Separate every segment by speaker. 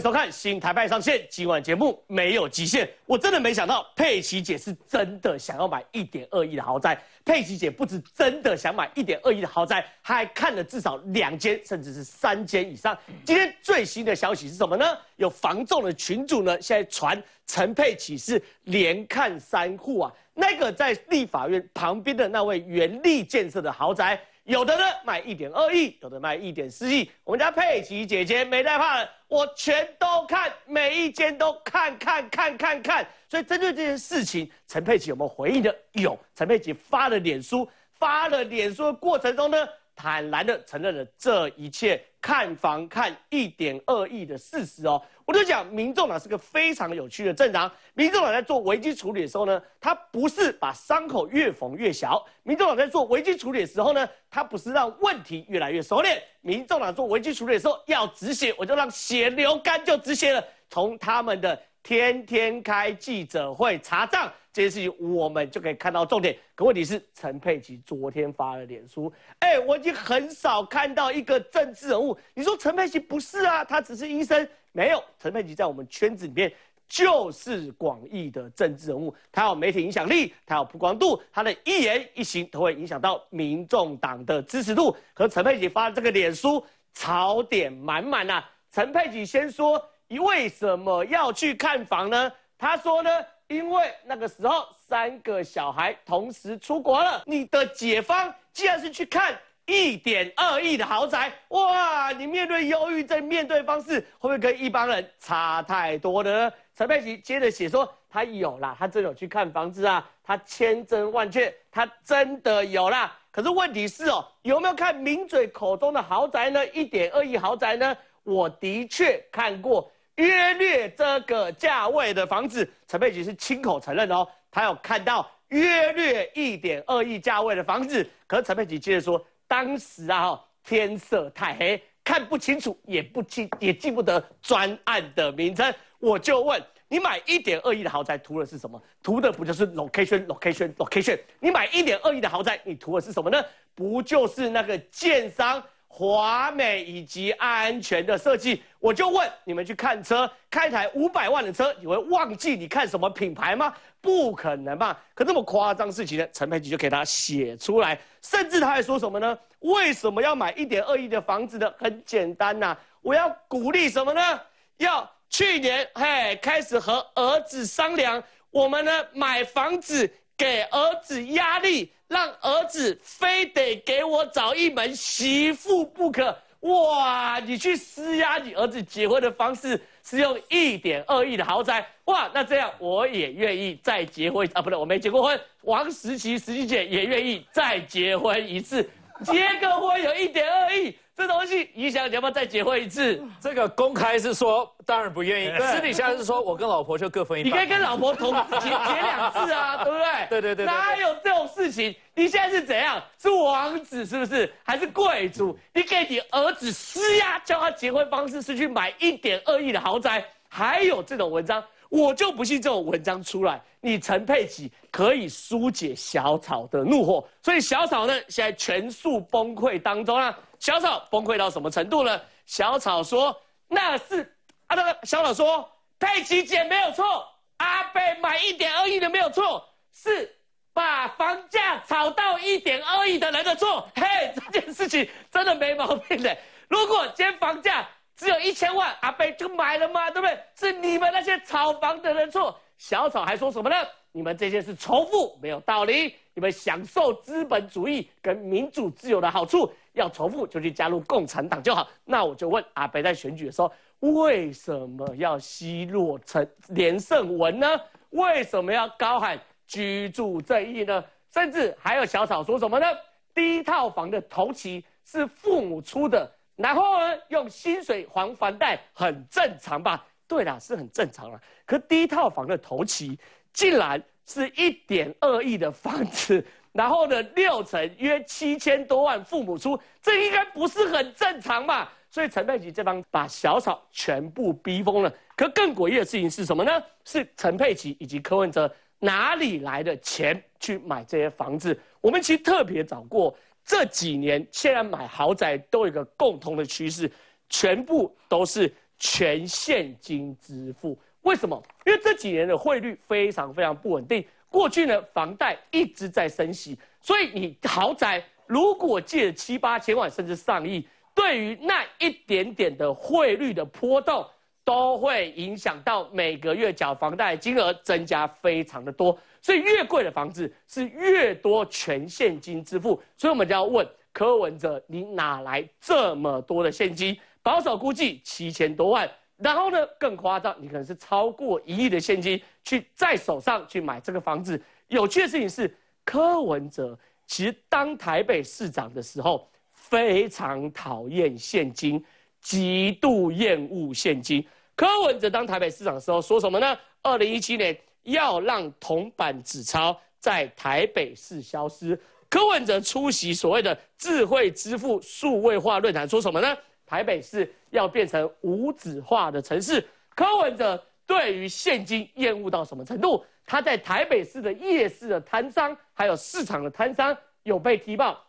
Speaker 1: 收看《新台派上线》，今晚节目没有极限。我真的没想到佩奇姐是真的想要买一点二亿的豪宅。佩奇姐不止真的想买一点二亿的豪宅，还看了至少两间，甚至是三间以上。今天最新的消息是什么呢？有房仲的群主呢，现在传陈佩琪是连看三户啊。那个在立法院旁边的那位原力建设的豪宅。有的呢卖一点二亿，有的卖一点四亿。我们家佩奇姐姐没在怕的，我全都看，每一间都看看看看看。所以针对这件事情，陈佩琪有没有回应的？有，陈佩琪发了脸书，发了脸书的过程中呢？坦然的承认了这一切看房看一点二亿的事实哦，我就讲，民众党是个非常有趣的政党。民众党在做危机处理的时候呢，他不是把伤口越缝越小；民众党在做危机处理的时候呢，他不是让问题越来越熟练。民众党做危机处理的时候要止血，我就让血流干就止血了。从他们的天天开记者会查账。这件事情我们就可以看到重点。可问题是，陈佩琪昨天发了脸书，哎，我已经很少看到一个政治人物。你说陈佩琪不是啊？他只是医生，没有。陈佩琪在我们圈子里面就是广义的政治人物，他有媒体影响力，他有曝光度，他的一言一行都会影响到民众党的支持度。和陈佩琪发的这个脸书，槽点满满呐。陈佩琪先说，你为什么要去看房呢？他说呢？因为那个时候三个小孩同时出国了，你的解方既然是去看一点二亿的豪宅，哇！你面对忧郁症面对方式会不会跟一般人差太多呢？陈佩琪接着写说，他有啦，他真有去看房子啊，他千真万确，他真的有啦。可是问题是哦，有没有看名嘴口中的豪宅呢？一点二亿豪宅呢？我的确看过。约略这个价位的房子，陈佩琪是亲口承认哦，他有看到约略一点二亿价位的房子。可是陈佩琪接着说，当时啊，天色太黑，看不清楚，也不记也记不得专案的名称。我就问你，买一点二亿的豪宅图的是什么？图的不就是 location location location？你买一点二亿的豪宅，你图的是什么呢？不就是那个建商？华美以及安全的设计，我就问你们去看车，开台五百万的车，你会忘记你看什么品牌吗？不可能吧？可这么夸张事情呢，陈佩琪就给他写出来，甚至他还说什么呢？为什么要买一点二亿的房子呢？很简单呐，我要鼓励什么呢？要去年嘿开始和儿子商量，我们呢买房子给儿子压力。让儿子非得给我找一门媳妇不可哇！你去施压你儿子结婚的方式是用一点二亿的豪宅哇！那这样我也愿意再结婚啊！不对，我没结过婚。王石琪、石琪姐也愿意再结婚一次，结个婚有一点二亿。这东西，你想你要不要再结婚一次？
Speaker 2: 这个公开是说，当然不愿意。私底下是说，我跟老婆就各分一半。
Speaker 1: 你可以跟老婆同结结两次啊，对不对？
Speaker 2: 对对对。
Speaker 1: 哪有这种事情？你现在是怎样？是王子是不是？还是贵族？你给你儿子施压，叫他结婚方式是去买一点二亿的豪宅？还有这种文章，我就不信这种文章出来，你陈佩琪可以疏解小草的怒火。所以小草呢，现在全速崩溃当中啊。小草崩溃到什么程度呢？小草说：“那是啊，那个小草说，佩奇姐没有错，阿贝买一点二亿的没有错，是把房价炒到一点二亿的人的错。嘿，这件事情真的没毛病的。如果今天房价只有一千万，阿贝就买了吗？对不对？是你们那些炒房的人错。小草还说什么呢？你们这些是仇富，没有道理。你们享受资本主义跟民主自由的好处。”要重复就去加入共产党就好。那我就问阿北在选举的时候，为什么要奚落陈连胜文呢？为什么要高喊居住正义呢？甚至还有小草说什么呢？第一套房的头期是父母出的，然后呢用薪水还房贷，很正常吧？对啦，是很正常啦。可第一套房的头期竟然是一点二亿的房子。然后呢，六成约七千多万，父母出，这应该不是很正常嘛？所以陈佩琪这帮把小草全部逼疯了。可更诡异的事情是什么呢？是陈佩琪以及柯文哲哪里来的钱去买这些房子？我们其实特别找过，这几年现在买豪宅都有一个共同的趋势，全部都是全现金支付。为什么？因为这几年的汇率非常非常不稳定，过去呢房贷一直在升息，所以你豪宅如果借七八千万甚至上亿，对于那一点点的汇率的波动，都会影响到每个月缴房贷金额增加非常的多。所以越贵的房子是越多全现金支付。所以我们就要问柯文哲，你哪来这么多的现金？保守估计七千多万。然后呢，更夸张，你可能是超过一亿的现金去在手上去买这个房子。有趣的事情是，柯文哲其实当台北市长的时候非常讨厌现金，极度厌恶现金。柯文哲当台北市长的时候说什么呢？二零一七年要让铜板纸钞在台北市消失。柯文哲出席所谓的智慧支付数位化论坛，说什么呢？台北市要变成无纸化的城市，柯文哲对于现金厌恶到什么程度？他在台北市的夜市的摊商，还有市场的摊商有被踢爆，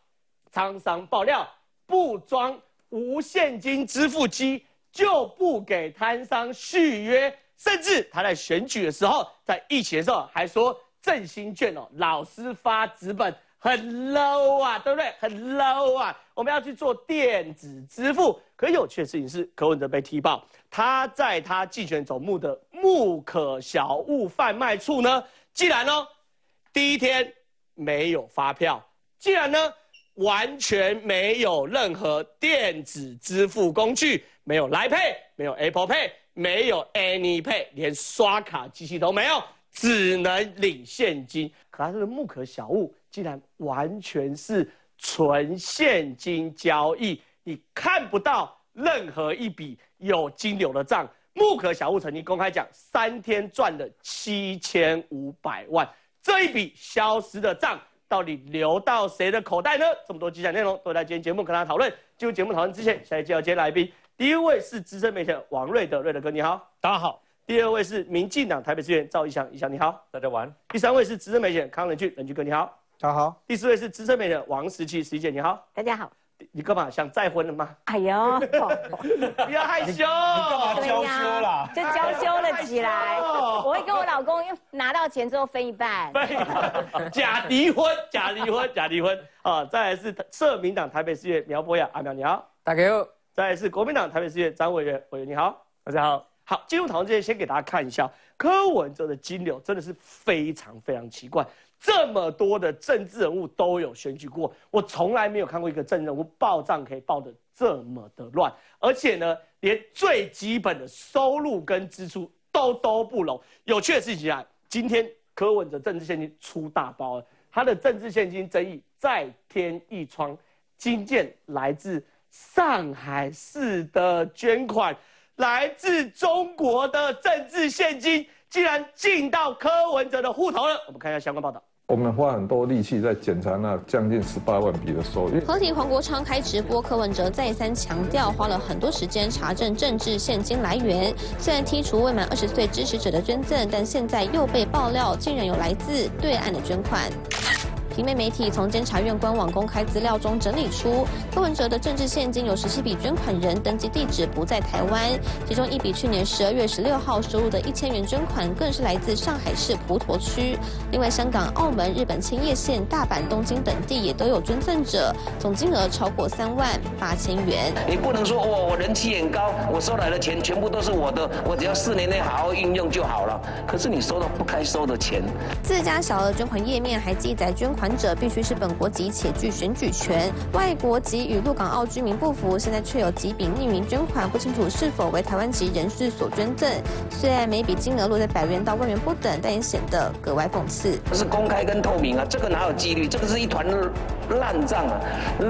Speaker 1: 厂商爆料不装无现金支付机就不给摊商续约，甚至他在选举的时候，在疫情的时候还说振兴券哦，老师发纸本。很 low 啊，对不对？很 low 啊！我们要去做电子支付。可有趣的事情是，柯文哲被踢爆，他在他竞选总部的木可小物贩卖处呢，既然呢第一天没有发票，既然呢完全没有任何电子支付工具，没有来 Pay，没有 Apple Pay，没有 Any Pay，连刷卡机器都没有，只能领现金。可他是木可小物。竟然完全是纯现金交易，你看不到任何一笔有金流的账。木可小物曾经公开讲，三天赚了七千五百万，这一笔消失的账到底流到谁的口袋呢？这么多精彩内容都在今天节目跟大家讨论。进入节目讨论之前，先介绍今天来宾。第一位是资深媒体王瑞德，瑞德哥你好，
Speaker 3: 大家好。
Speaker 1: 第二位是民进党台北市议员赵一翔，一翔你好，
Speaker 3: 大家晚。
Speaker 1: 第三位是资深媒体康仁俊，仁俊哥你好。
Speaker 4: 大家好，
Speaker 1: 第四位是资深美人王石琪，石姐你好，
Speaker 5: 大家好，
Speaker 1: 你干嘛想再婚了吗？
Speaker 5: 哎呦，
Speaker 1: 不要害羞，你
Speaker 4: 干嘛娇羞啦？
Speaker 5: 就娇羞了起来。我会跟我老公拿到钱之后分一半。
Speaker 1: 假离婚，假离婚，假离婚啊！再来是社民党台北市议员苗博雅，阿苗你好，
Speaker 3: 大家好。
Speaker 1: 再来是国民党台北市议员张委员，委员你好，
Speaker 3: 大家好。
Speaker 1: 好，进入讨论之前，先给大家看一下柯文哲的金流，真的是非常非常奇怪。这么多的政治人物都有选举过，我从来没有看过一个政治人物报账可以报的这么的乱，而且呢，连最基本的收入跟支出都都不拢。有趣的事情啊，今天柯文哲政治现金出大包了，他的政治现金争议再添一窗，金件来自上海市的捐款，来自中国的政治现金，竟然进到柯文哲的户头了。我们看一下相关报道。
Speaker 4: 我们花很多力气在检查那将近十八万笔的收益。
Speaker 6: 合体黄国昌开直播，柯文哲再三强调，花了很多时间查证政治现金来源。虽然剔除未满二十岁支持者的捐赠，但现在又被爆料，竟然有来自对岸的捐款。平面媒体从监察院官网公开资料中整理出，柯文哲的政治现金有十七笔捐款人登记地址不在台湾，其中一笔去年十二月十六号收入的一千元捐款，更是来自上海市普陀区。另外，香港、澳门、日本千叶县、大阪、东京等地也都有捐赠者，总金额超过三万八千元。
Speaker 7: 你不能说哦，我人气很高，我收来的钱全部都是我的，我只要四年内好好运用就好了。可是你收到不该收的钱。
Speaker 6: 自家小额捐款页面还记载捐款。款者必须是本国籍且具选举权，外国籍与陆港澳居民不符。现在却有几笔匿名捐款，不清楚是否为台湾籍人士所捐赠。虽然每笔金额落在百元到万元不等，但也显得格外讽刺。
Speaker 7: 这是公开跟透明啊，这个哪有纪律？这个是一团烂账啊！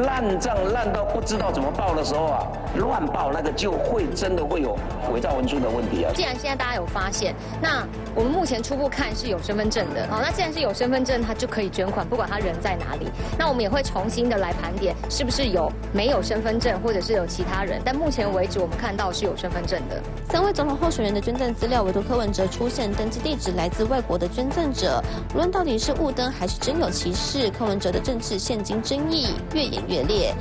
Speaker 7: 烂账烂到不知道怎么报的时候啊，乱报那个就会真的会有伪造文书的问题啊。
Speaker 8: 既然现在大家有发现，那我们目前初步看是有身份证的。好，那既然是有身份证，他就可以捐款，不。管他人在哪里，那我们也会重新的来盘点，是不是有没有身份证，或者是有其他人。但目前为止，我们看到是有身份证的。
Speaker 6: 三位总统候选人的捐赠资料，唯独柯文哲出现登记地址来自外国的捐赠者。无论到底是误登还是真有其事，柯文哲的政治现金争议越演越烈。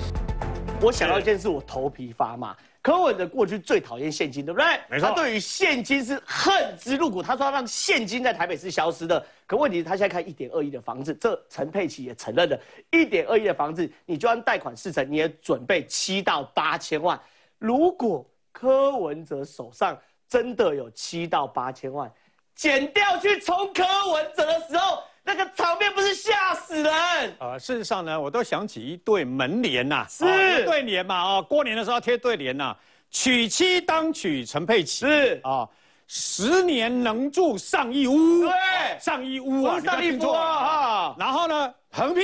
Speaker 1: 我想到一件事，我头皮发麻。柯文哲过去最讨厌现金，对不对？
Speaker 2: 没错
Speaker 1: 他对于现金是恨之入骨。他说要让现金在台北市消失的。可问题是他现在看一点二亿的房子，这陈佩琪也承认了，一点二亿的房子，你就算贷款四成，你也准备七到八千万。如果柯文哲手上真的有七到八千万，减掉去冲柯文哲的时候，那个场面不是吓死人？
Speaker 3: 呃，事实上呢，我都想起一对门联呐、
Speaker 1: 是
Speaker 3: 对联嘛，哦，过年的时候贴对联呐、娶妻当娶陈佩琪，
Speaker 1: 是
Speaker 3: 啊、十年能住上一屋，
Speaker 1: 对
Speaker 3: 上一屋啊，
Speaker 1: 上一
Speaker 3: 你不要听错
Speaker 1: 夫啊！
Speaker 3: 然后呢，横批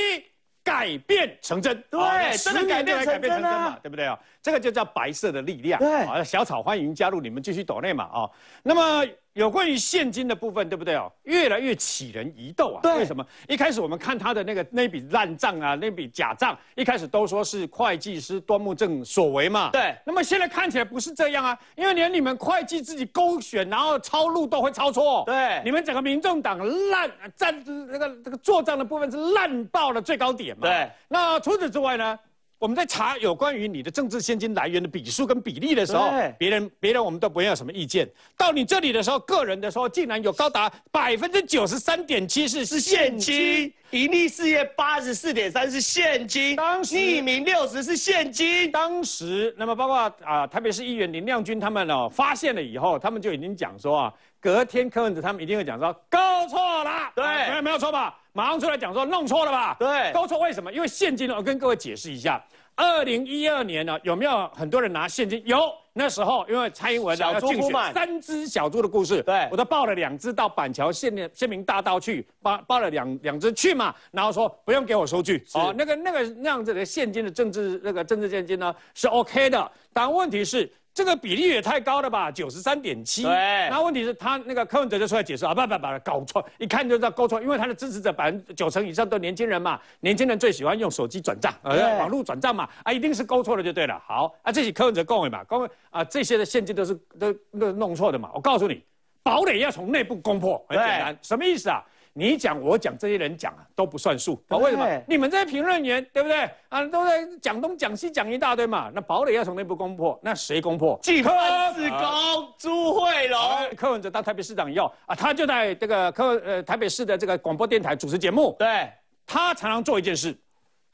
Speaker 3: 改变成真，
Speaker 1: 对真的改变成真
Speaker 3: 嘛，对不对啊？这个就叫白色的力量。
Speaker 1: 对
Speaker 3: 啊，小草欢迎加入，你们继续抖内嘛，啊。那么有关于现金的部分，对不对哦？越来越起人疑窦啊。
Speaker 1: 对
Speaker 3: 为什么？一开始我们看他的那个那笔烂账啊，那笔假账，一开始都说是会计师端木正所为嘛。
Speaker 1: 对
Speaker 3: 那么现在看起来不是这样啊，因为连你们会计自己勾选，然后抄录都会抄错。
Speaker 1: 对
Speaker 3: 你们整个民众党烂占那个这个做账的部分是烂爆了最高点嘛？
Speaker 1: 对。
Speaker 3: 那除此之外呢？我们在查有关于你的政治现金来源的笔数跟比例的时候
Speaker 1: 对，
Speaker 3: 别人别人我们都不会有什么意见。到你这里的时候，个人的时候，竟然有高达百分之九十三点七是
Speaker 1: 是现金，盈利事业八十四点三是现金，
Speaker 3: 当时
Speaker 1: 匿名六十是现金，
Speaker 3: 当时，那么包括啊、台北市议员林亮君他们哦，发现了以后，他们就已经讲说啊，隔天柯文哲他们一定会讲说勾错了，
Speaker 1: 对。
Speaker 3: 啊没有没有错吧？马上出来讲说弄错了吧？
Speaker 1: 对
Speaker 3: 都错为什么？因为现金呢，我跟各位解释一下。二零一二年呢，有没有很多人拿现金？有，那时候因为蔡英文要竞选三只小猪的故事，
Speaker 1: 对
Speaker 3: 我都抱了两只到板桥县县民大道去，抱抱了两两只去嘛，然后说不用给我收据，哦，那个那个那样子的现金的政治那个政治现金呢是 OK 的，但问题是。这个比例也太高了吧，九十三点七。
Speaker 1: 对
Speaker 3: 那问题是他那个柯文哲就出来解释啊，不不不，搞错，一看就知道搞错，因为他的支持者百分之九成以上都年轻人嘛，年轻人最喜欢用手机转账，网络转账嘛，啊，一定是勾错了就对了。好，啊，这些柯文哲共委嘛，共委啊，这些的现金都是都都弄错的嘛。我告诉你，堡垒要从内部攻破，很简单，什么意思啊？你讲我讲，这些人讲啊都不算数啊？为什么？你们这些评论员对不对啊？都在讲东讲西讲一大堆嘛。那堡垒要从内部攻破，那谁攻破？
Speaker 1: 季
Speaker 3: 柯
Speaker 1: 潘志高、朱慧龙，
Speaker 3: 呃柯文哲当台北市长以后啊，他就在这个柯呃台北市的这个广播电台主持节目，
Speaker 1: 对，
Speaker 3: 他常常做一件事，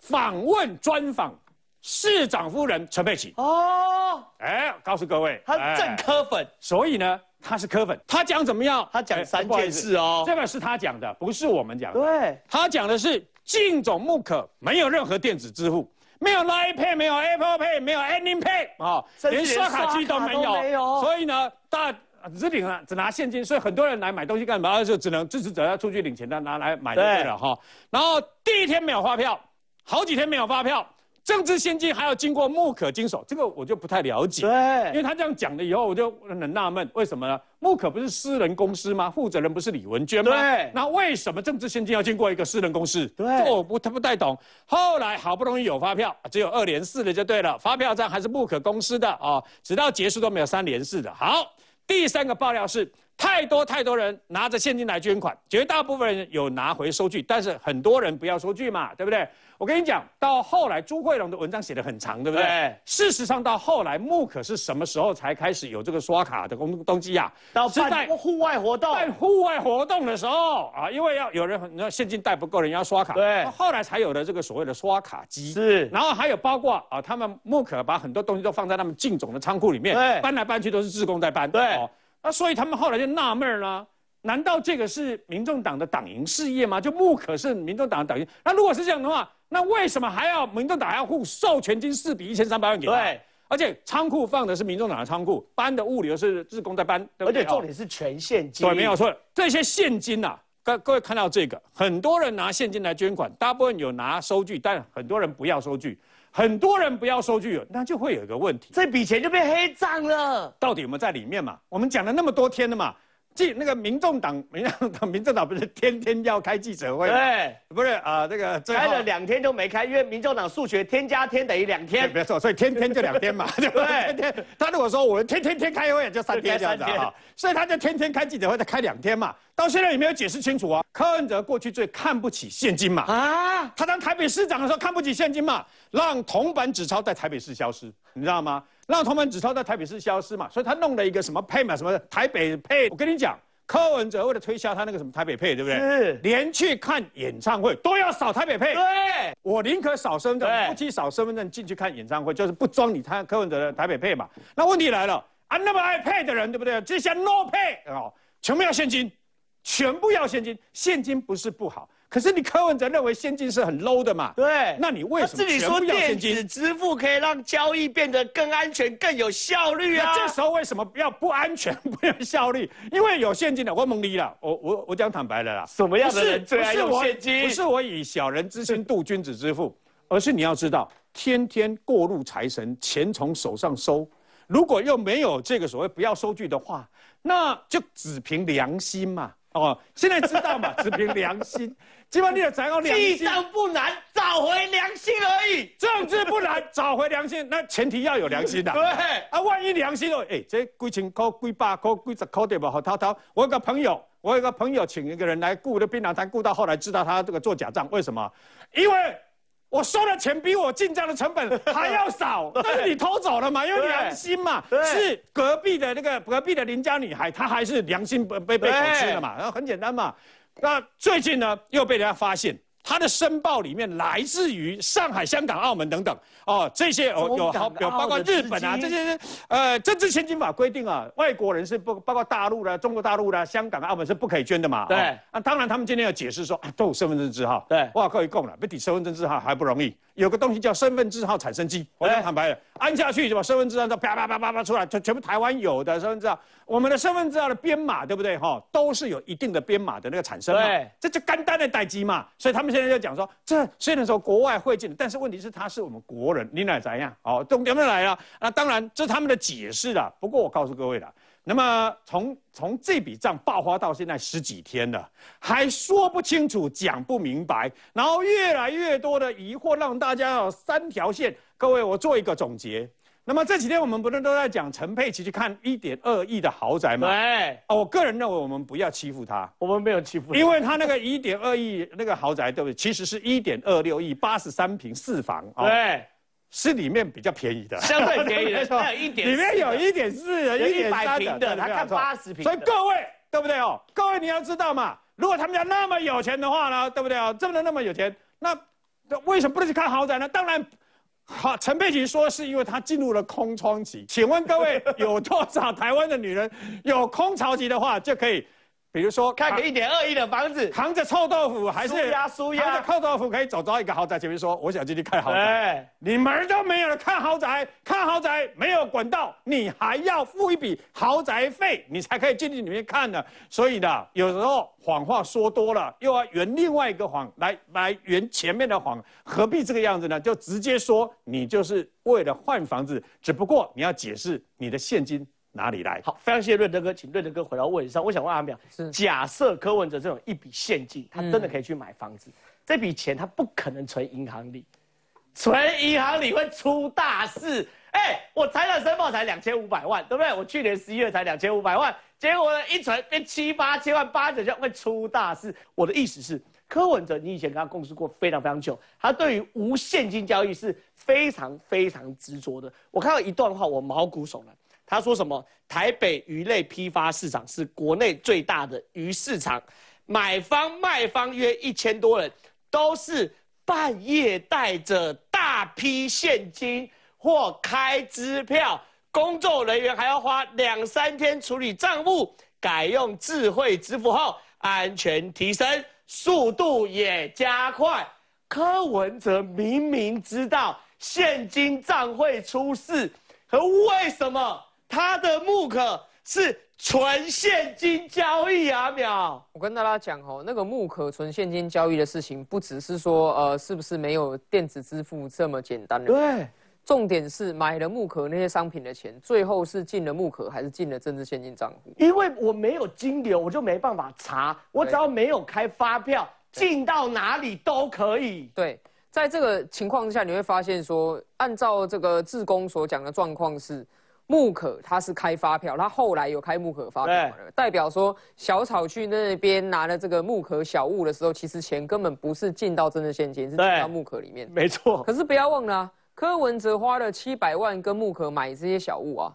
Speaker 3: 访问专访市长夫人陈佩琪。
Speaker 1: 哦，
Speaker 3: 哎，告诉各位，
Speaker 1: 他
Speaker 3: 哎
Speaker 1: 正科粉，
Speaker 3: 所以呢，他是柯粉，他讲怎么样？
Speaker 1: 他讲
Speaker 3: 哎
Speaker 1: 三件事哦
Speaker 3: 这个是他讲的，不是我们讲的。
Speaker 1: 对，
Speaker 3: 他讲的是进总木可没有任何电子支付，没有 Line Pay，没有 Apple Pay，没有 Any Pay 啊、
Speaker 1: 甚至
Speaker 3: 连刷卡机都没有所以呢，大只领了只拿现金，所以很多人来买东西干嘛？就只能支持者要出去领钱，他拿来买就对了哈。然后第一天没有发票，好几天没有发票。政治现金还要经过木可经手，这个我就不太了解。因为，他这样讲了以后，我就很纳闷，为什么呢？木可不是私人公司吗？负责人不是李文娟吗？
Speaker 1: 对
Speaker 3: 那为什么政治现金要经过一个私人公司？
Speaker 1: 对
Speaker 3: 这我不他不太懂。后来好不容易有发票，只有二连四的就对了，发票上还是木可公司的哦，直到结束都没有三连四的。好，第三个爆料是。太多太多人拿着现金来捐款，绝大部分人有拿回收据，但是很多人不要收据嘛，对不对？我跟你讲，到后来朱慧龙的文章写得很长，对不对？
Speaker 1: 对。
Speaker 3: 事实上，到后来木可是什么时候才开始有这个刷卡的东东西呀、
Speaker 1: 到
Speaker 3: 是在
Speaker 1: 办户外活动，
Speaker 3: 办户外活动的时候啊，因为要有人你知道现金带不够，人要刷卡，
Speaker 1: 对。
Speaker 3: 后来才有了这个所谓的刷卡机。
Speaker 1: 是。
Speaker 3: 然后还有包括啊，他们木可把很多东西都放在他们进总的仓库里面，
Speaker 1: 对。
Speaker 3: 搬来搬去都是志工在搬，
Speaker 1: 对。
Speaker 3: 哦，那所以他们后来就纳闷了。难道这个是民众党的党营事业吗？就木可是民众党的党营，那如果是这样的话，那为什么还要民众党还要付授权金四比一千三百万给他？
Speaker 1: 对，
Speaker 3: 而且仓库放的是民众党的仓库，搬的物流是自工在搬，对不对？
Speaker 1: 而且重
Speaker 3: 哦
Speaker 1: 点是全现金，
Speaker 3: 对，没有错。这些现金呐、各各位看到这个，很多人拿现金来捐款，大部分有拿收据，但很多人不要收据，很多人不要收据，那就会有一个问题，
Speaker 1: 这笔钱就变黑账了。
Speaker 3: 到底有没有在里面嘛？我们讲了那么多天了嘛，记那个民众党、民众党、民众党不是天天要开记者会？
Speaker 1: 对，
Speaker 3: 不是啊，这个
Speaker 1: 开了两天就没开，因为民众党数学天加天等于两天，
Speaker 3: 没错，所以天天就两天嘛，对不对？天天他如果说我天天天开会就三天这样子啊，所以他就天天开记者会，再开两天嘛，到现在也没有解释清楚啊。柯文哲过去最看不起现金嘛，啊，他当台北市长的时候看不起现金嘛，让铜板纸钞在台北市消失，你知道吗？让铜板纸钞在台北市消失嘛，所以他弄了一个什么配嘛，什么台北配。我跟你讲，柯文哲为了推销他那个什么台北配，对不对？
Speaker 1: 是。
Speaker 3: 连去看演唱会都要扫台北配。
Speaker 1: 对。
Speaker 3: 我宁可扫身份证，不去扫身份证进去看演唱会，就是不装你他柯文哲的台北配嘛。那问题来了，啊，那么爱配的人，对不对？这些 no pay 哦，全部要现金，全部要现金，现金不是不好。可是你柯文哲认为现金是很 low 的嘛？
Speaker 1: 对，
Speaker 3: 那你为什么
Speaker 1: 自己说电子支付可以让交易变得更安全、更有效率啊？
Speaker 3: 这时候为什么要不安全、不要效率？因为有现金的，我蒙你了。我我我讲坦白的啦，
Speaker 1: 什么样的人最爱用现金？
Speaker 3: 不是我以小人之心度君子之腹，而是你要知道，天天过路财神，钱从手上收。如果又没有这个所谓不要收据的话，那就只凭良心嘛。哦，现在知道嘛？只凭良心。基本你的财务良心，
Speaker 1: 记账不难，找回良心而已。
Speaker 3: 政治不难，找回良心，那前提要有良心的。
Speaker 1: 对
Speaker 3: 啊，万一良心哦，哎，这几千块、几百块、几十块对吧？好滔滔。我有个朋友，我有个朋友，请一个人来雇的槟榔摊，雇到后来知道他这个做假账，为什么？因为我收的钱比我进账的成本还要少，但是你偷走了嘛？因为良心嘛，是隔壁的那个隔壁的邻家女孩，她还是良心被被被狗吃了嘛？然后很简单嘛。那最近呢，又被人家发现，他的申报里面来自于上海、香港、澳门等等。哦，这些哦有好有包括日本啊，这些呃政治现金法规定啊，外国人是不包括大陆的、中国大陆的、香港、澳门是不可以捐的嘛。
Speaker 1: 对，
Speaker 3: 那，当然他们今天要解释说啊，都有身份证字号。
Speaker 1: 对，
Speaker 3: 哇，可以供了，比抵身份证字号还不容易。有个东西叫身份证号产生机，我讲坦白的，按下去就把身份证号啪啪啪啪啪出来，全全部台湾有的身份证号，我们的身份证号的编码对不对？哈，都是有一定的编码的那个产生嘛，这就干单的代机嘛，所以他们现在就讲说，这虽然说国外汇进，但是问题是他是我们国人，你来怎样？哦，重点来了，那当然这是他们的解释了，不过我告诉各位了。那么从从这笔账爆发到现在十几天了，还说不清楚、讲不明白，然后越来越多的疑惑，让大家有三条线。各位，我做一个总结。那么这几天我们不是都在讲陈佩琪去看一点二亿的豪宅吗？
Speaker 1: 对。
Speaker 3: 哦，我个人认为我们不要欺负他，
Speaker 1: 我们没有欺负，
Speaker 3: 因为他那个一点二亿那个豪宅，对不对？其实是一点二六亿，八十三平四房。
Speaker 1: 对。
Speaker 3: 是里面比较便宜的，
Speaker 1: 相对便宜的，有一点，
Speaker 3: 里面有一点四，
Speaker 1: 有一百平的，他看八十平。
Speaker 3: 所以各位，对不对哦？各位你要知道嘛，如果他们家那么有钱的话呢，对不对哦？真的那么有钱，那为什么不能去看豪宅呢？当然，好，陈佩琪说是因为她进入了空窗期。请问各位，有多少台湾的女人有空巢期的话就可以？比如说，
Speaker 1: 看个一点二亿的房子，
Speaker 3: 扛着臭豆腐还是
Speaker 1: 输压输压，
Speaker 3: 扛着臭豆腐可以走到一个豪宅前面说：“我想进去看豪宅。”你门都没有了，看豪宅，看豪宅没有管道，你还要付一笔豪宅费，你才可以进去里面看呢。所以呢，有时候谎话说多了，又要圆另外一个谎来来圆前面的谎，何必这个样子呢？就直接说你就是为了换房子，只不过你要解释你的现金。哪里来？
Speaker 1: 好，非常谢谢润德哥，请润德哥回到位置上。我想问阿淼，假设柯文哲这种一笔现金，他真的可以去买房子，这笔钱他不可能存银行里，存银行里会出大事。哎，我财产申报才两千五百万，对不对？我去年十一月才两千五百万，结果呢一存变七八千万，八九千会出大事。我的意思是，柯文哲，你以前跟他共事过非常非常久，他对于无现金交易是非常非常执着的。我看到一段话，我毛骨悚然。他说什么？台北鱼类批发市场是国内最大的鱼市场，买方卖方约一千多人，都是半夜带着大批现金或开支票，工作人员还要花两三天处理账务，改用智慧支付后，安全提升，速度也加快。柯文哲明明知道现金账会出事，可为什么？他的木可是纯现金交易啊，淼。
Speaker 9: 我跟大家讲哦，那个木可纯现金交易的事情，不只是说呃，是不是没有电子支付这么简单的？
Speaker 1: 对，
Speaker 9: 重点是买了木可那些商品的钱，最后是进了木可还是进了政治现金账户？
Speaker 1: 因为我没有金流，我就没办法查。我只要没有开发票，进到哪里都可以。
Speaker 9: 对，在这个情况之下，你会发现说，按照这个志工所讲的状况是，木可他是开发票，他后来有开木可发票了，代表说小草去那边拿了这个木可小物的时候，其实钱根本不是进到真的现金，是进到木可里面。
Speaker 1: 没错。
Speaker 9: 可是不要忘了。柯文哲花了七百万跟木可买这些小物啊，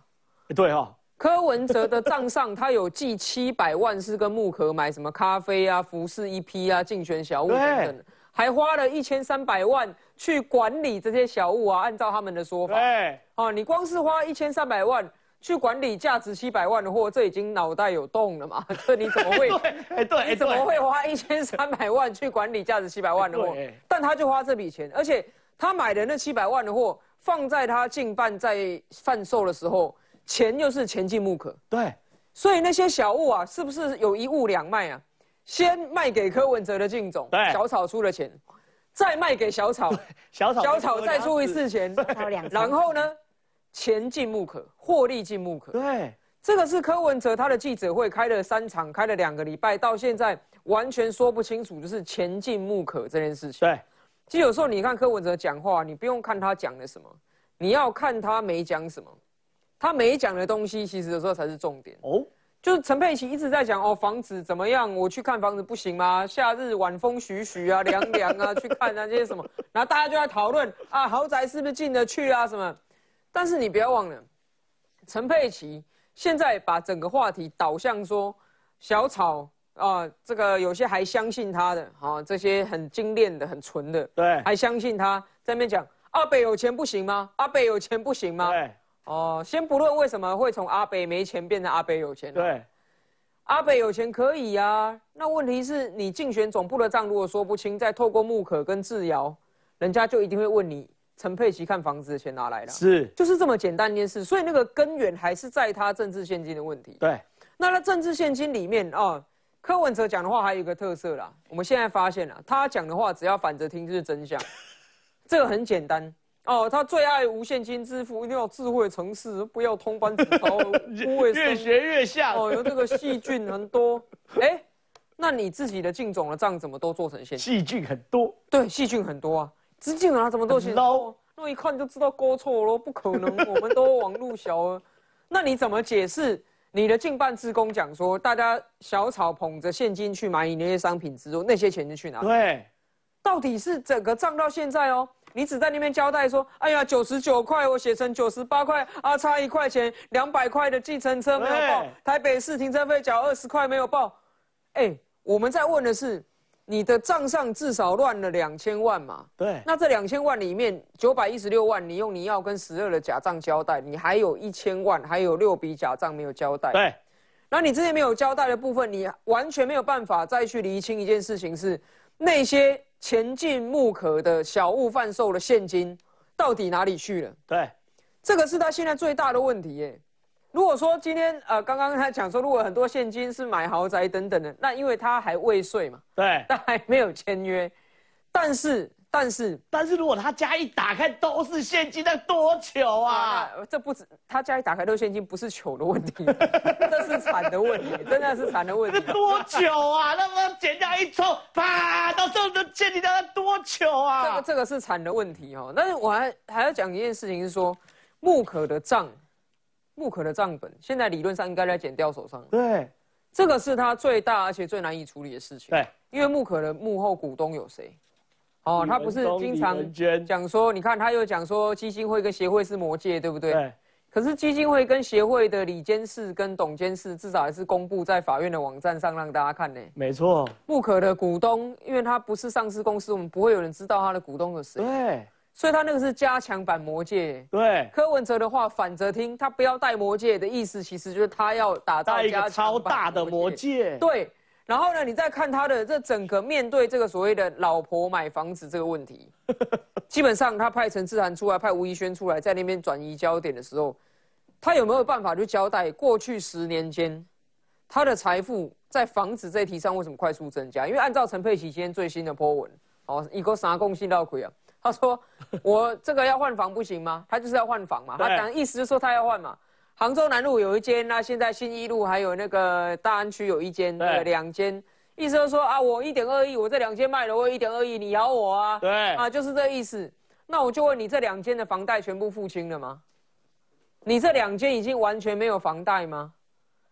Speaker 1: 对哈。
Speaker 9: 柯文哲的账上他有记七百万是跟木可买什么咖啡啊、服饰一批啊、竞选小物等等，还花了一千三百万去管理这些小物啊。按照他们的说法，
Speaker 1: 对，
Speaker 9: 哦，你光是花一千三百万去管理价值七百万的货，这已经脑袋有洞了嘛？这你怎么会？
Speaker 1: 哎，对，
Speaker 9: 你怎么会花一千三百万 去管理价值七百万的货？但他就花这笔钱，而且。他买的那七百万的货，放在他进办在贩售的时候，钱又是钱进木可。
Speaker 1: 对，
Speaker 9: 所以那些小物啊，是不是有一物两卖啊？先卖给柯文哲的进总，小草出了钱，再卖给小草，
Speaker 1: 小草
Speaker 9: 小草再出一次钱，然后呢，钱进木可，获利进木可。
Speaker 1: 对，
Speaker 9: 这个是柯文哲他的记者会开了三场，开了两个礼拜，到现在完全说不清楚，就是钱进木可这件事情。
Speaker 1: 对。
Speaker 9: 其实有时候你看柯文哲讲话，你不用看他讲了什么，你要看他没讲什么。他没讲的东西，其实有时候才是重点哦。就是陈佩琪一直在讲哦，房子怎么样？我去看房子不行吗？夏日晚风徐徐啊，凉凉啊，去看啊这些什么？然后大家就在讨论啊，豪宅是不是进得去啊什么？但是你不要忘了，陈佩琪现在把整个话题导向说小草。啊，这个有些还相信他的，啊，这些很精炼的、很纯的，
Speaker 1: 对，
Speaker 9: 还相信他在那边讲阿北有钱不行吗？阿北有钱不行吗？
Speaker 1: 对，
Speaker 9: 哦，先不论为什么会从阿北没钱变成阿北有钱，
Speaker 1: 对，
Speaker 9: 阿北有钱可以啊，那问题是你竞选总部的账如果说不清，再透过木可跟智瑶，人家就一定会问你陈佩琪看房子的钱哪来的？
Speaker 1: 是，
Speaker 9: 就是这么简单一件事，所以那个根源还是在他政治现金的问题。
Speaker 1: 对，
Speaker 9: 那他政治现金里面啊。柯文哲讲的话还有一个特色啦，我们现在发现了，他讲的话只要反着听就是真相，这个很简单哦。他最爱无现金支付，一定要智慧城市，不要通关纸钞，
Speaker 1: 越学越像
Speaker 9: 哦。有这个细菌很多，哎，那你自己的净总的账怎么都做成现金？
Speaker 1: 细菌很多，
Speaker 9: 对，细菌很多啊。资金啊，怎么都行捞？那一看就知道勾错了，不可能，我们都网路小啊。那你怎么解释？你的近半职工讲说，大家小草捧着现金去买你那些商品之后，那些钱就去哪？
Speaker 1: 对，
Speaker 9: 到底是整个账到现在哦，你只在那边交代说，哎呀，九十九块，我写成九十八块啊，差一块钱，两百块的计程车没有报，台北市停车费缴二十块没有报，哎，我们在问的是。你的账上至少乱了两千万嘛？
Speaker 1: 对。
Speaker 9: 那这两千万里面，九百一十六万你用你要跟十二的假账交代，你还有一千万，还有六笔假账没有交代。
Speaker 1: 对。
Speaker 9: 那你这些没有交代的部分，你完全没有办法再去厘清一件事情是，那些前进木可的小物贩售的现金到底哪里去了？
Speaker 1: 对。
Speaker 9: 这个是他现在最大的问题耶。如果说今天呃，刚刚他讲说，如果很多现金是买豪宅等等的，那因为他还未税嘛，
Speaker 1: 对，
Speaker 9: 他还没有签约，但是但是
Speaker 1: 但是如果他家一打开都是现金，那多糗啊！
Speaker 9: 这不止他家一打开都是现金，不是糗的问题，这是惨的问题，真的是惨的问题。
Speaker 1: 这多糗啊！那么剪掉一抽，啪，到时候都现金掉，那多糗啊！
Speaker 9: 这个这个是惨的问题哦。但是我还还要讲一件事情是说，木可的账。木可的账本现在理论上应该在剪掉手上。
Speaker 1: 对，
Speaker 9: 这个是他最大而且最难以处理的事情。
Speaker 1: 对，
Speaker 9: 因为木可的幕后股东有谁？哦，他不是经常讲说，你看他又讲说基金会跟协会是魔界，对不对？
Speaker 1: 对。
Speaker 9: 可是基金会跟协会的理监事跟董监事至少还是公布在法院的网站上让大家看呢。
Speaker 1: 没错。
Speaker 9: 木可的股东，因为他不是上市公司，我们不会有人知道他的股东是谁。
Speaker 1: 对。
Speaker 9: 所以他那个是加强版魔戒。
Speaker 1: 对，
Speaker 9: 柯文哲的话反着听，他不要带魔戒的意思，其实就是他要打造
Speaker 1: 一个超大的魔戒。
Speaker 9: 对，然后呢，你再看他的这整个面对这个所谓的老婆买房子这个问题，基本上他派陈志涵出来，派吴怡轩出来，在那边转移焦点的时候，他有没有办法去交代过去十年间他的财富在房子这一题上为什么快速增加？因为按照陈佩琪今天最新的 po 文，哦，一个啥共性到亏啊？他说我这个要换房不行吗？他就是要换房嘛，他当意思就是说他要换嘛。杭州南路有一间，那现在新一路还有那个大安区有一间，对，两间，意思就是说啊，我一点二亿，我这两间卖了，我一点二亿，你咬我啊？
Speaker 1: 对，
Speaker 9: 啊，就是这意思。那我就问你，这两间的房贷全部付清了吗？你这两间已经完全没有房贷吗？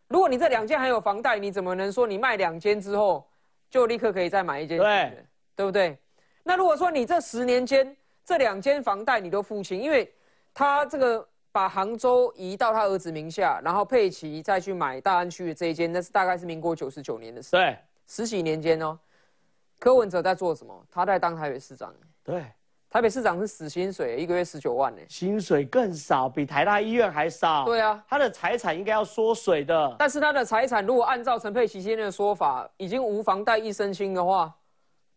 Speaker 9: 如果你这两间还有房贷，你怎么能说你卖两间之后就立刻可以再买一间新的？对不对？那如果说你这十年间这两间房贷你都付清，因为他这个。把杭州移到他儿子名下，然后佩奇再去买大安区的这一间，那是大概是民国九十九年的事。
Speaker 1: 对，
Speaker 9: 十几年间哦，柯文哲在做什么？他在当台北市长。
Speaker 1: 对，
Speaker 9: 台北市长是死薪水，一个月十九万呢，
Speaker 1: 薪水更少，比台大医院还少。
Speaker 9: 对啊，
Speaker 1: 他的财产应该要缩水的。
Speaker 9: 但是他的财产如果按照陈佩琪先生的说法，已经无房贷一身轻的话，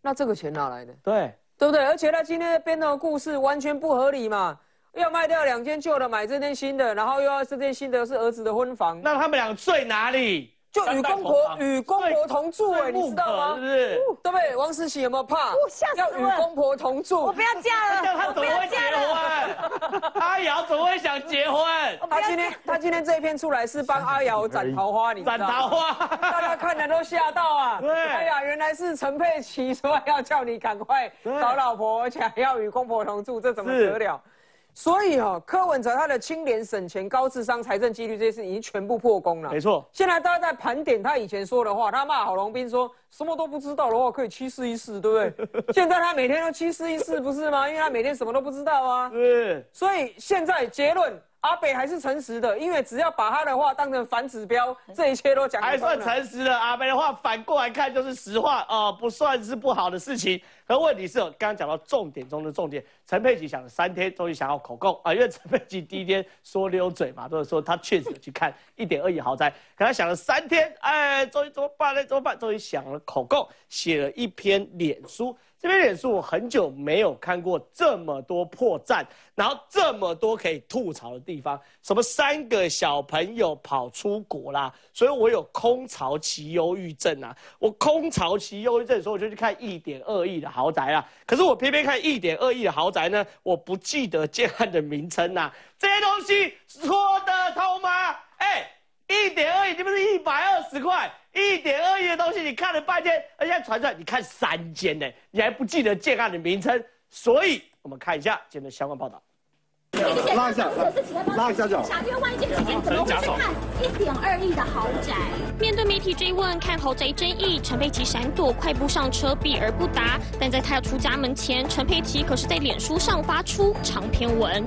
Speaker 9: 那这个钱哪来的？
Speaker 1: 对，
Speaker 9: 对不对？而且他今天编的故事完全不合理嘛。要卖掉两间旧的，买这间新的，然后又要这间新的是儿子的婚房，
Speaker 1: 那他们俩睡哪里？
Speaker 9: 就与公婆与公婆同住哎，你知道吗？
Speaker 1: 是不是？
Speaker 9: 对不对？王思琪有没有怕？
Speaker 5: 哦、吓死要
Speaker 9: 与公婆同住，
Speaker 5: 我不要嫁了，
Speaker 1: 他怎么会结婚？阿瑶怎么会想结婚？
Speaker 9: 他今天他今天这一篇出来是帮阿瑶斩桃花，你
Speaker 1: 斩桃花，
Speaker 9: 大家看的都吓到啊！
Speaker 1: 对，
Speaker 9: 哎呀，原来是陈佩琪说要叫你赶快找老婆，而且还要与公婆同住，这怎么得了？所以哦，柯文哲他的清廉省钱、高智商、财政纪律这些事已经全部破功了。
Speaker 1: 没错，
Speaker 9: 现在大家在盘点他以前说的话，他骂郝龙斌说什么都不知道的话可以七四一四，对不对？现在他每天都七四一四，不是吗？因为他每天什么都不知道啊。
Speaker 1: 对。
Speaker 9: 所以现在结论。阿北还是诚实的，因为只要把他的话当成反指标，这一切都讲
Speaker 1: 还算诚实的。阿北的话反过来看就是实话啊，不算是不好的事情。可问题是，刚刚讲到重点中的重点，陈佩琪想了三天，终于想要口供啊，因为陈佩琪第一天说溜嘴嘛，都是说他确实有去看一点二亿豪宅，可他想了三天，哎，终于怎么办呢？怎么办？终于想了口供，写了一篇脸书。这边脸书我很久没有看过这么多破绽，然后这么多可以吐槽的地方，什么三个小朋友跑出国啦，所以我有空巢期忧郁症啊。我空巢期忧郁症的时候，我就去看一点二亿的豪宅啊。可是我偏偏看一点二亿的豪宅呢，我不记得建案的名称呐。这些东西说得通吗？哎，一点二亿，这不是一百二十块？一点二亿的东西，你看了半天，而且传出来，你看三间呢，你还不记得建案的名称，所以我们看一下今天的相关报道。
Speaker 10: 拉一下，拉一下脚。
Speaker 11: 万一件事情，怎么会去看一点二亿的豪宅？
Speaker 12: 面对媒体追问看豪宅争议，陈佩琪闪躲，快步上车，避而不答。但在他要出家门前，陈佩琪可是在脸书上发出长篇文。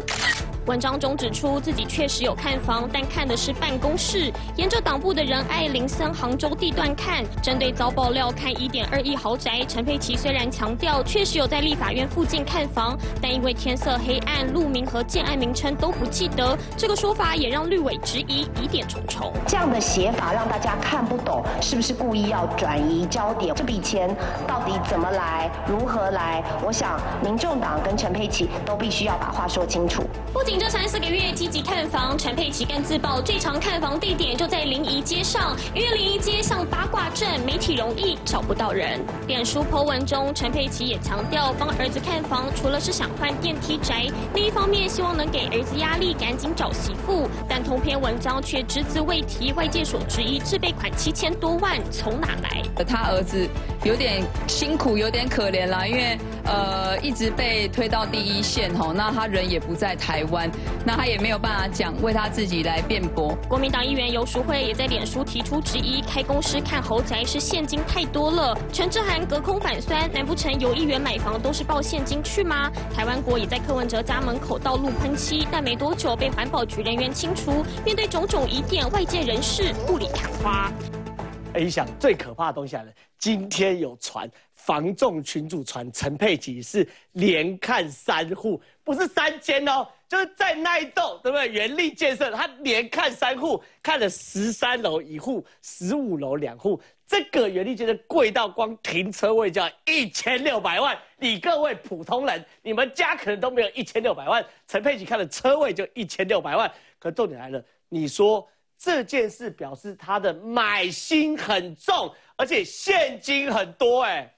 Speaker 12: 文章中指出，自己确实有看房，但看的是办公室，沿着党部的仁爱林森杭州地段看。针对遭爆料看一点二亿豪宅，陈佩琪虽然强调确实有在立法院附近看房，但因为天色黑暗，路名和建案名称都不记得，这个说法也让绿委质疑疑点重重。
Speaker 13: 这样的写法让大家看不懂，是不是故意要转移焦点？这笔钱到底怎么来，如何来？我想民众党跟陈佩琪都必须要把话说清楚。
Speaker 12: 不仅这三四个月积极看房，陈佩琪更自曝最常看房地点就在临沂街上，因为临沂街像八卦阵，媒体容易找不到人。脸书 po 文中，陈佩琪也强调帮儿子看房，除了是想换电梯宅，另一方面希望能给儿子压力，赶紧找媳妇。但通篇文章却只字未提，外界所质疑自备款七千多万从哪来？
Speaker 14: 他儿子有点辛苦，有点可怜啦，因为呃一直被推到第一线吼，那他人也不在台湾。那他也没有办法讲，为他自己来辩驳。
Speaker 12: 国民党议员游淑慧也在脸书提出质疑：开公司看豪宅是现金太多了。陈志涵隔空反酸：难不成有议员买房都是报现金去吗？台湾国也在柯文哲家门口道路喷漆，但没多久被环保局人员清除。面对种种疑点，外界人士雾里看花。
Speaker 1: 哎，想最可怕的东西来了，今天有传。房仲群主传陈佩琪是连看三户，不是三间哦，就是在那一栋，对不对？原力建设他连看三户，看了十三楼一户，十五楼两户。这个原力建设贵到光停车位就要一千六百万。你各位普通人，你们家可能都没有一千六百万，陈佩琪看了车位就一千六百万。可重点来了，你说这件事表示他的买心很重，而且现金很多，哎。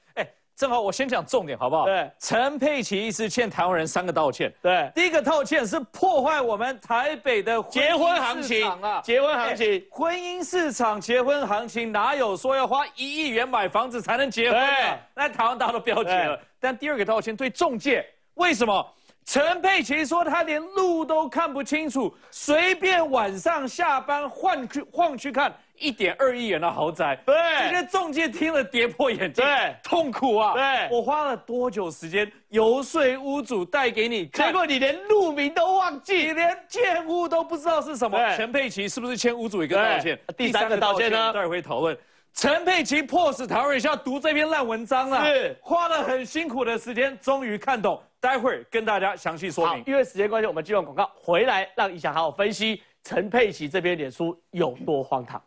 Speaker 2: 正好我先讲重点好不好？
Speaker 1: 对，
Speaker 2: 陈佩琪一直欠台湾人三个道歉。
Speaker 1: 对，
Speaker 2: 第一个道歉是破坏我们台北的
Speaker 1: 结婚行情啊，结婚行情，
Speaker 2: 婚姻市场结婚行情哪有说要花一亿元买房子才能结婚的？那台湾大家都不要结了。但第二个道歉对中介，为什么？陈佩琪说他连路都看不清楚，随便晚上下班晃去晃去看。一点二亿元的豪宅，
Speaker 1: 对，
Speaker 2: 这些中介听了跌破眼镜，
Speaker 1: 对，
Speaker 2: 痛苦啊，
Speaker 1: 对，
Speaker 2: 我花了多久时间游说屋主带给你，
Speaker 1: 结果你连路名都忘记，
Speaker 2: 你连建屋都不知道是什么。陈佩琪是不是欠屋主一个道歉？
Speaker 1: 第三个道歉呢？
Speaker 2: 待会讨论。陈佩琪迫使台湾人要读这篇烂文章了，
Speaker 1: 是
Speaker 2: 花了很辛苦的时间，终于看懂。待会儿跟大家详细说明。
Speaker 1: 因为时间关系，我们进入广告，回来让一翔好好分析陈佩琪这边脸书有多荒唐。